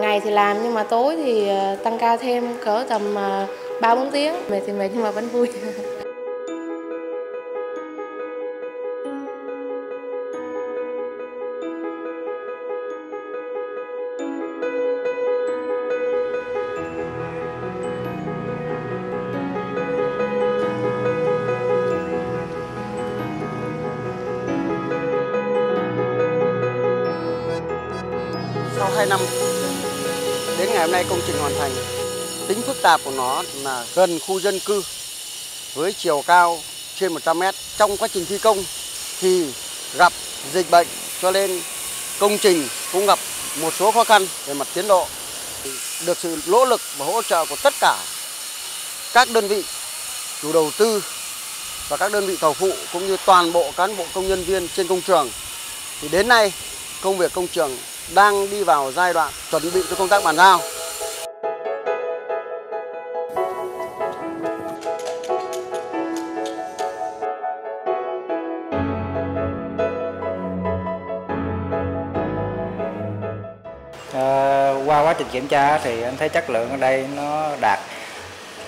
ngày thì làm, nhưng mà tối thì ờ, tăng ca thêm cỡ tầm ờ, ba bốn tiếng. Mệt thì mệt nhưng mà vẫn vui. Sau 2 năm đến ngày hôm nay công trình hoàn thành. Tính phức tạp của nó là gần khu dân cư với chiều cao trên 100 mét. Trong quá trình thi công thì gặp dịch bệnh, cho nên công trình cũng gặp một số khó khăn về mặt tiến độ. Được sự nỗ lực và hỗ trợ của tất cả các đơn vị chủ đầu tư và các đơn vị thầu phụ cũng như toàn bộ cán bộ công nhân viên trên công trường. Thì đến nay, công việc công trường đang đi vào giai đoạn chuẩn bị cho công tác bàn giao. À, qua quá trình kiểm tra thì anh thấy chất lượng ở đây nó đạt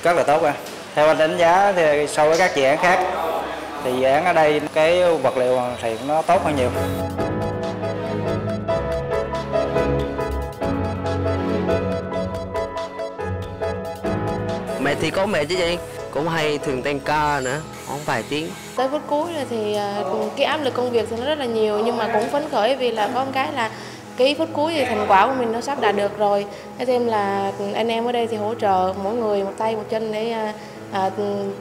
rất là tốt à. Theo anh đánh giá thì so với các dự án khác thì dự án ở đây cái vật liệu thì nó tốt hơn nhiều. Mẹ thì có mẹ chứ chị? Cũng hay thường tăng ca nữa không vài tiếng. Tới phút cuối thì à, cái áp lực công việc thì nó rất là nhiều nhưng mà cũng phấn khởi vì là có một cái là cái phút cuối thì thành quả của mình nó sắp đạt được rồi. Thế thêm là anh em ở đây thì hỗ trợ mỗi người một tay một chân để à, à,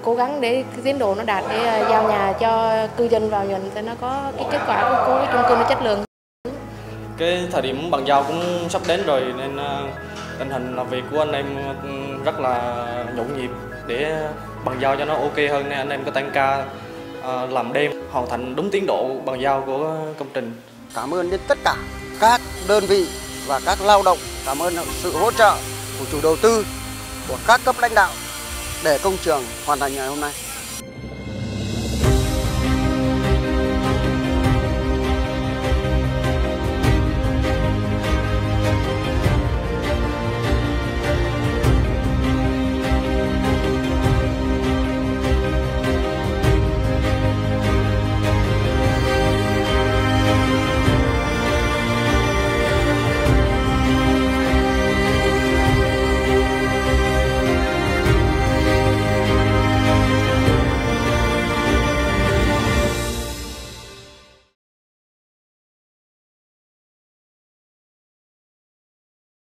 cố gắng để cái tiến độ nó đạt để à, giao nhà cho cư dân vào nhận thì nó có cái kết quả của cái chung cư nó chất lượng. Cái thời điểm bàn giao cũng sắp đến rồi nên tình hình làm việc của anh em ừ, rất là nhộn nhịp để bàn giao cho nó ok hơn nên anh em có tăng ca ờ, làm đêm hoàn thành đúng tiến độ bàn giao của công trình. Cảm ơn đến tất cả các đơn vị và các lao động, cảm ơn sự hỗ trợ của chủ đầu tư, của các cấp lãnh đạo để công trường hoàn thành ngày hôm nay.